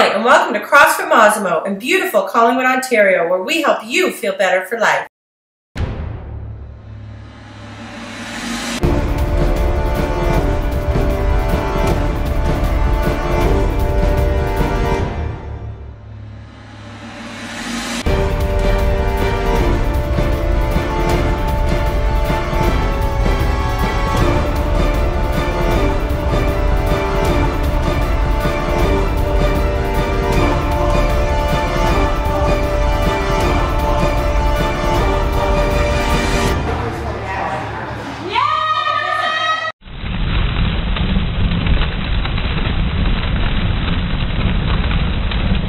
And welcome to Cross from in beautiful Collingwood, Ontario, where we help you feel better for life.